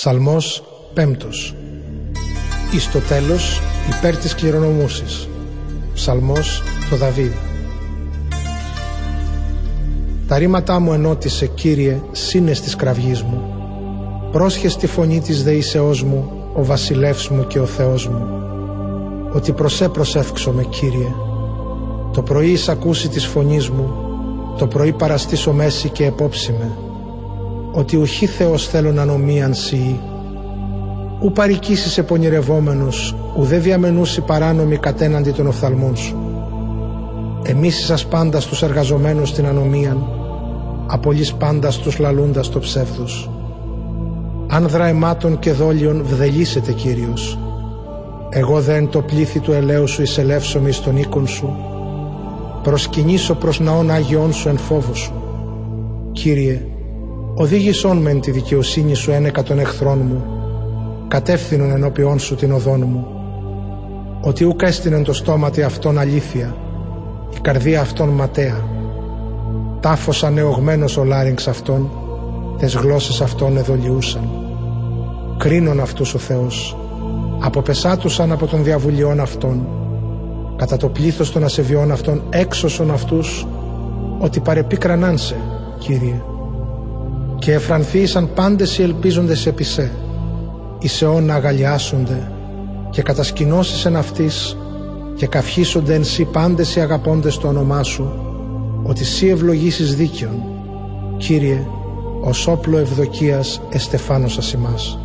Ψαλμός πέμπτος. Εις το τέλος υπέρ της κληρονομούσης. Ψαλμός το Δαβίδ. Τα ρήματά μου ενώτησε Κύριε σύνες της κραυγής μου. Πρόσχες τη φωνή της δεήσεώς μου Ο βασιλεύς μου και ο Θεός μου. Ότι προσέ προσεύξομαι Κύριε. Το πρωί ακούσει της φωνής μου Το πρωί παραστήσω μέση και επόψime ότι ουχή Θεός θέλω να νομίαν σοι, ου παρικήσεις επονηρευόμενους, ουδέ διαμενούσι παράνομοι κατέναντι των οφθαλμών σου. Εμείς σας πάντα στους εργαζομένους την ανομίαν, απολύς πάντα στους λαλούντας το ψεύδος. Αν δραεμάτων και δόλιων βδελίσετε Κύριος, εγώ δεν το πλήθη του ελαίου σου εισελεύσομαι στον οίκον σου, προσκυνήσω προς ναών Άγιον σου εν φόβο σου. Κύριε, Οδήγησόν μεν τη δικαιοσύνη σου ένεκα των εχθρών μου, κατεύθυνον ενώπιόν σου την οδόν μου, ότι ούκ έστεινεν το στόματι αυτόν αλήθεια, η καρδία αυτών ματέα. Τάφος ανεωγμένος ο λάριγξ αυτών, τες γλώσσες αυτών εδολιούσαν. Κρίνον αυτούς ο Θεός, αποπεσάτουσαν από των διαβουλιών αυτών, κατά το πλήθος των ασεβιών αυτών έξωσον αυτούς, ότι παρεπίκρανάν σε, Κύριε και εφρανθήσαν πάντες οι ελπίζοντες επί σε, εις αιώνα αγαλιάσονται και κατασκηνώσεις εν αυτής και καυχήσονται εν σύ πάντες οι αγαπώντες το όνομά σου, ότι σύ ευλογήσεις δίκαιον, Κύριε, ως όπλο ευδοκίας εστεφάνωσας ημάς.